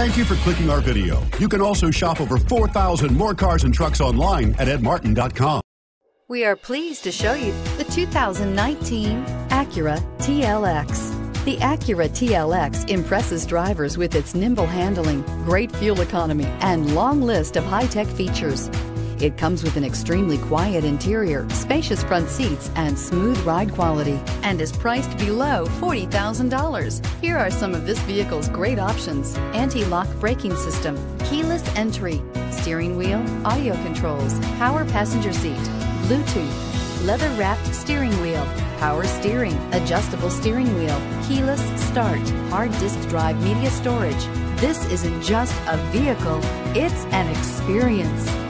Thank you for clicking our video. You can also shop over 4,000 more cars and trucks online at edmartin.com. We are pleased to show you the 2019 Acura TLX. The Acura TLX impresses drivers with its nimble handling, great fuel economy, and long list of high-tech features. It comes with an extremely quiet interior, spacious front seats, and smooth ride quality, and is priced below $40,000. Here are some of this vehicle's great options. Anti-lock braking system, keyless entry, steering wheel, audio controls, power passenger seat, Bluetooth, leather-wrapped steering wheel, power steering, adjustable steering wheel, keyless start, hard disk drive media storage. This isn't just a vehicle, it's an experience.